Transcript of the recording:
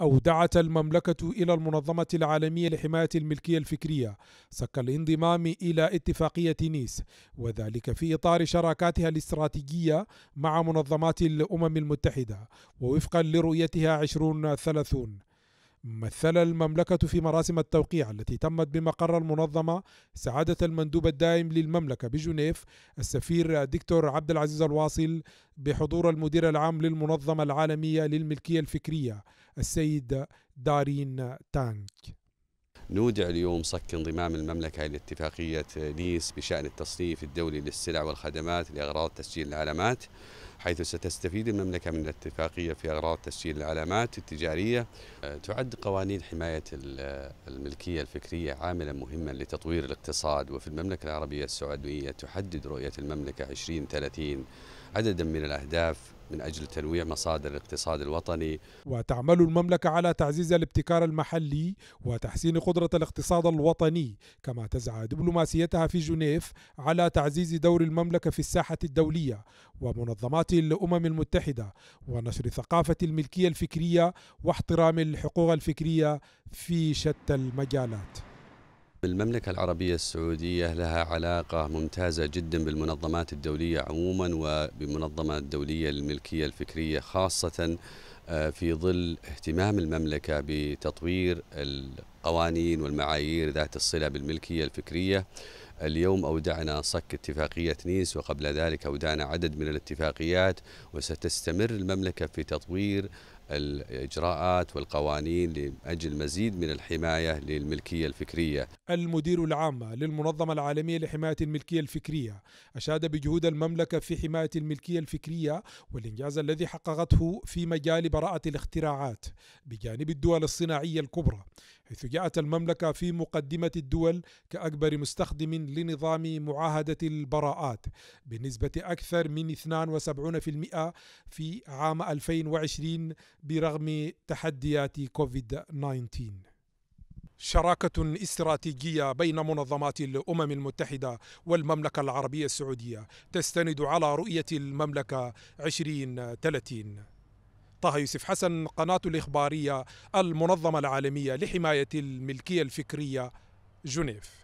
أودعت المملكة إلى المنظمة العالمية لحماية الملكية الفكرية سك الانضمام إلى اتفاقية نيس وذلك في إطار شراكاتها الاستراتيجية مع منظمات الأمم المتحدة ووفقا لرؤيتها 2030 مثل المملكة في مراسم التوقيع التي تمت بمقر المنظمة سعادة المندوب الدائم للمملكة بجنيف السفير دكتور عبد العزيز الواصل بحضور المدير العام للمنظمة العالمية للملكية الفكرية السيد دارين تانك. نودع اليوم صك انضمام المملكة إلى اتفاقية نيس بشأن التصنيف الدولي للسلع والخدمات لأغراض تسجيل العلامات حيث ستستفيد المملكة من الاتفاقية في أغراض تسجيل العلامات التجارية. تعد قوانين حماية الملكية الفكرية عاملا مهما لتطوير الاقتصاد وفي المملكة العربية السعودية تحدد رؤية المملكة 2030 عددا من الأهداف من أجل تنويع مصادر الاقتصاد الوطني. وتعمل المملكة على تعزيز الابتكار المحلي وتحسين قدرة الاقتصاد الوطني كما تسعى دبلوماسيتها في جنيف على تعزيز دور المملكة في الساحة الدولية ومنظمات الأمم المتحدة ونشر ثقافة الملكية الفكرية واحترام الحقوق الفكرية في شتى المجالات. المملكة العربية السعودية لها علاقة ممتازة جدا بالمنظمات الدولية عموما وبمنظمة الدولية للملكية الفكرية خاصة في ظل اهتمام المملكة بتطوير القوانين والمعايير ذات الصلة بالملكية الفكرية. اليوم أودعنا صك اتفاقية نيس وقبل ذلك أودعنا عدد من الاتفاقيات وستستمر المملكة في تطوير الإجراءات والقوانين لأجل مزيد من الحماية للملكية الفكرية. المدير العام للمنظمة العالمية لحماية الملكية الفكرية أشاد بجهود المملكة في حماية الملكية الفكرية والإنجاز الذي حققته في مجال براءة الاختراعات بجانب الدول الصناعية الكبرى. حيث جاءت المملكة في مقدمة الدول كأكبر مستخدم لنظام معاهدة البراءات بنسبة أكثر من 72% في عام 2020 برغم تحديات كوفيد 19 شراكة استراتيجية بين منظمات الأمم المتحدة والمملكة العربية السعودية تستند على رؤية المملكة 2030 طه يوسف حسن قناة الإخبارية المنظمة العالمية لحماية الملكية الفكرية جنيف.